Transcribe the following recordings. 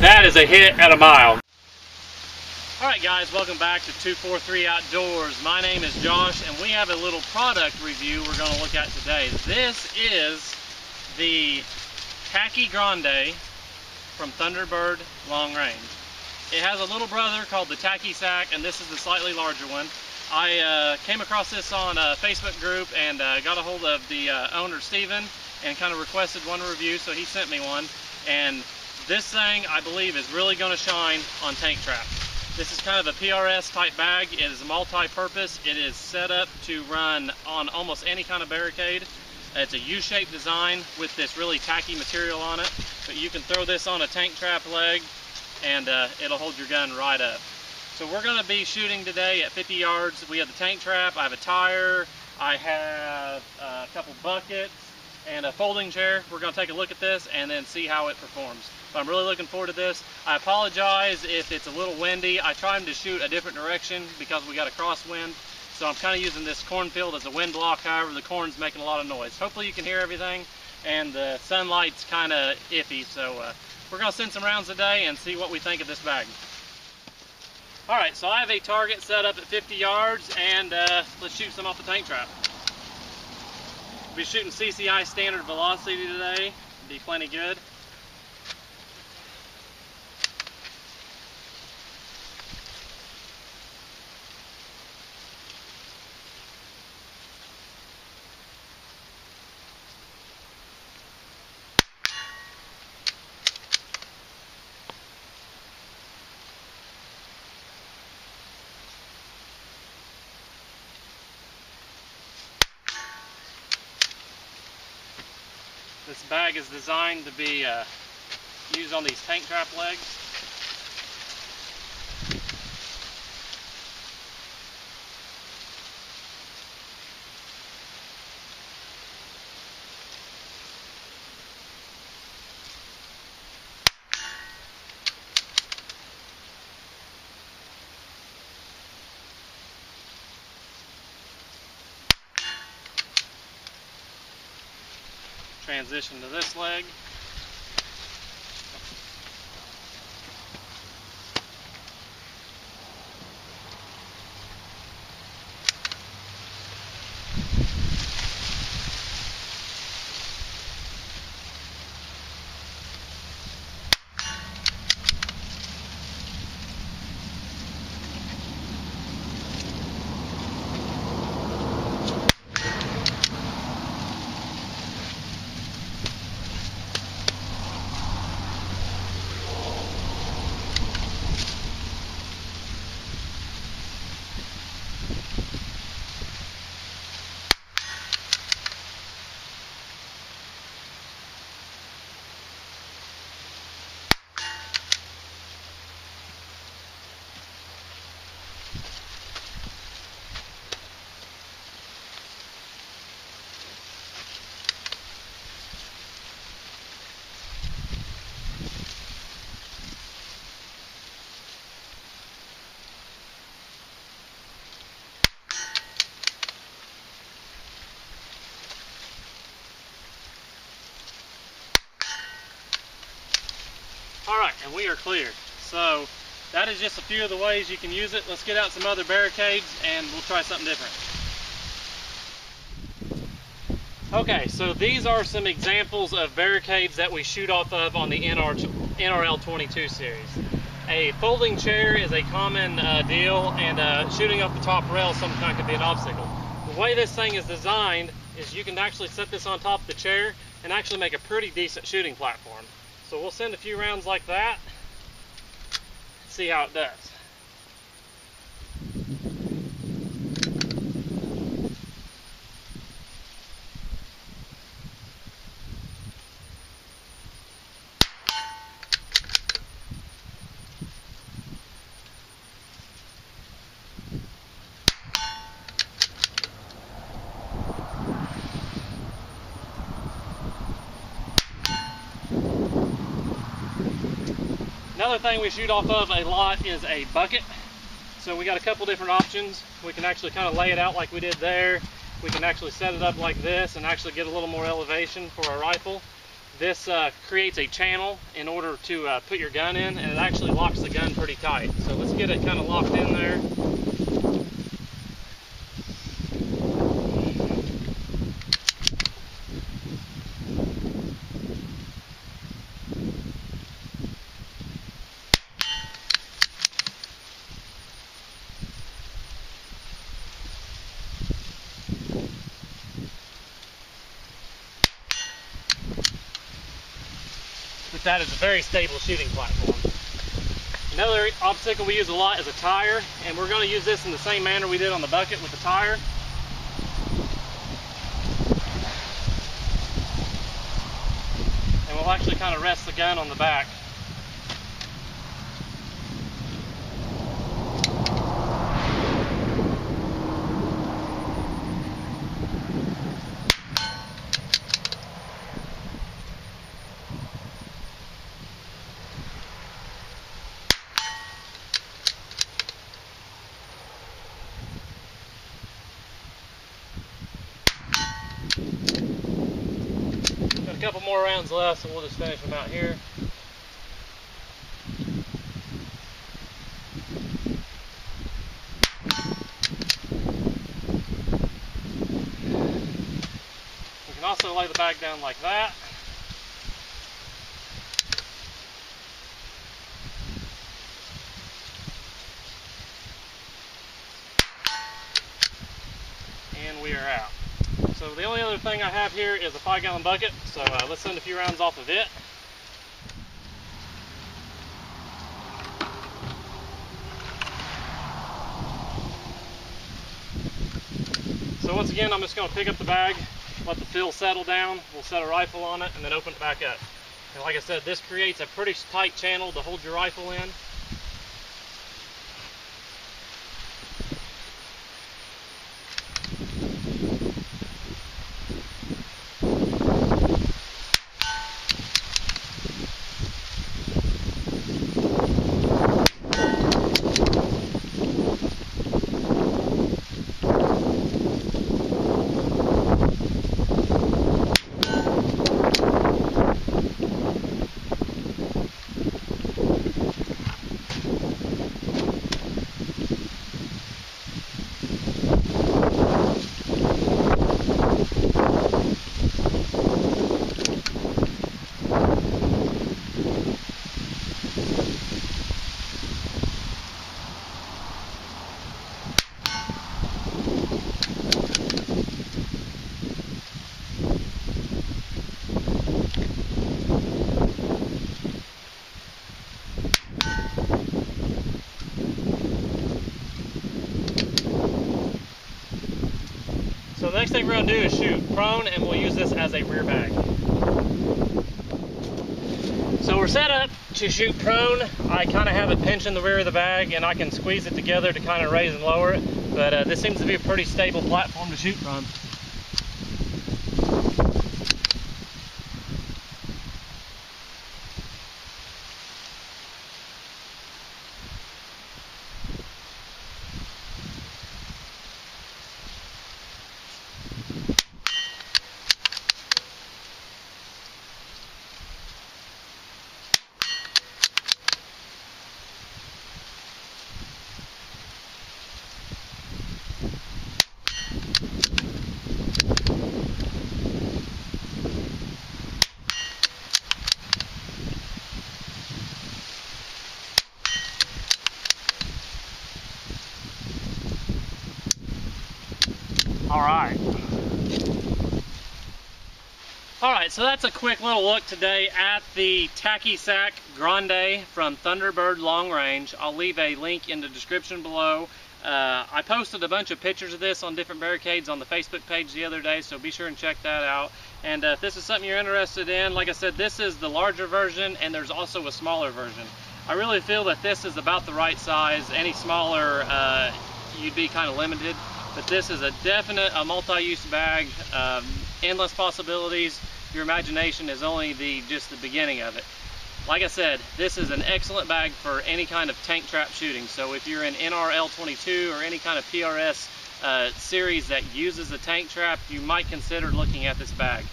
That is a hit at a mile. Alright guys, welcome back to 243 Outdoors. My name is Josh and we have a little product review we're going to look at today. This is the Tacky Grande from Thunderbird Long Range. It has a little brother called the Tacky Sack and this is the slightly larger one. I uh, came across this on a Facebook group and uh, got a hold of the uh, owner Steven and kind of requested one review so he sent me one and this thing I believe is really going to shine on tank traps. This is kind of a PRS type bag. It is multi-purpose. It is set up to run on almost any kind of barricade. It's a U-shaped design with this really tacky material on it. But you can throw this on a tank trap leg and uh, it'll hold your gun right up. So we're going to be shooting today at 50 yards. We have the tank trap, I have a tire, I have a couple buckets, and a folding chair. We're going to take a look at this and then see how it performs. But I'm really looking forward to this. I apologize if it's a little windy. I tried to shoot a different direction because we got a crosswind. So I'm kind of using this cornfield as a wind block. However, the corn's making a lot of noise. Hopefully you can hear everything. And the sunlight's kind of iffy. So uh, we're going to send some rounds today and see what we think of this bag. Alright, so I have a target set up at 50 yards and uh, let's shoot some off the tank trap. We'll be shooting CCI standard velocity today. Be plenty good. This bag is designed to be uh, used on these tank trap legs. Transition to this leg. And we are clear. So that is just a few of the ways you can use it. Let's get out some other barricades and we'll try something different. Okay, so these are some examples of barricades that we shoot off of on the NR, NRL 22 series. A folding chair is a common uh, deal and uh, shooting off the top rail sometimes can be an obstacle. The way this thing is designed is you can actually set this on top of the chair and actually make a pretty decent shooting platform. So we'll send a few rounds like that, see how it does. Another thing we shoot off of a lot is a bucket. So we got a couple different options. We can actually kind of lay it out like we did there. We can actually set it up like this and actually get a little more elevation for our rifle. This uh, creates a channel in order to uh, put your gun in and it actually locks the gun pretty tight. So let's get it kind of locked in there. But that is a very stable shooting platform. Another obstacle we use a lot is a tire, and we're going to use this in the same manner we did on the bucket with the tire. And we'll actually kind of rest the gun on the back. More rounds left, so we'll just finish them out here. We can also lay the bag down like that. And we are out. So the only other thing I have here is a five gallon bucket. So uh, let's send a few rounds off of it. So once again, I'm just gonna pick up the bag, let the fill settle down. We'll set a rifle on it and then open it back up. And like I said, this creates a pretty tight channel to hold your rifle in. The next thing we're gonna do is shoot prone and we'll use this as a rear bag. So we're set up to shoot prone. I kind of have it pinched in the rear of the bag and I can squeeze it together to kind of raise and lower it. But uh, this seems to be a pretty stable platform to shoot from. All right. All right, so that's a quick little look today at the Tacky Sack Grande from Thunderbird Long Range. I'll leave a link in the description below. Uh, I posted a bunch of pictures of this on different barricades on the Facebook page the other day, so be sure and check that out. And uh, if this is something you're interested in, like I said, this is the larger version and there's also a smaller version. I really feel that this is about the right size. Any smaller, uh, you'd be kind of limited. But this is a definite a multi-use bag, um, endless possibilities. Your imagination is only the just the beginning of it. like I said, this is an excellent bag for any kind of tank trap shooting. So if you're in NRL 22 or any kind of PRS uh, series that uses a tank trap, you might consider looking at this bag.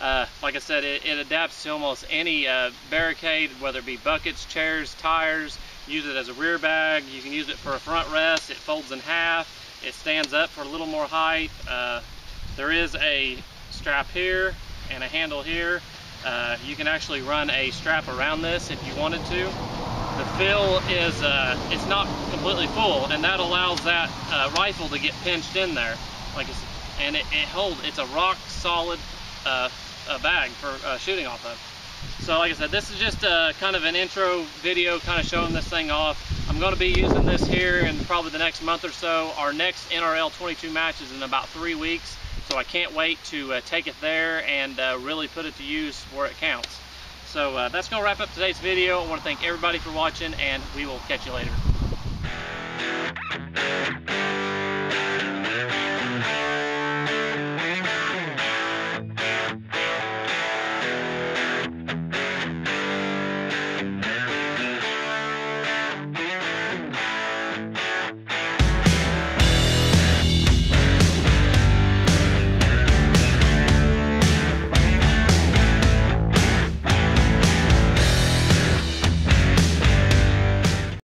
Uh, like I said, it, it, adapts to almost any uh, barricade, whether it be buckets, chairs, tires. Use it as a rear bag. You can use it for a front rest. It folds in half. It stands up for a little more height. Uh, there is a strap here and a handle here. Uh, you can actually run a strap around this if you wanted to. The fill is, uh, it's not completely full and that allows that uh, rifle to get pinched in there. Like and it, it holds, it's a rock solid uh, bag for uh, shooting off of. So like I said, this is just a, kind of an intro video kind of showing this thing off. I'm going to be using this here in probably the next month or so. Our next NRL 22 match is in about three weeks, so I can't wait to uh, take it there and uh, really put it to use where it counts. So uh, that's going to wrap up today's video. I want to thank everybody for watching, and we will catch you later.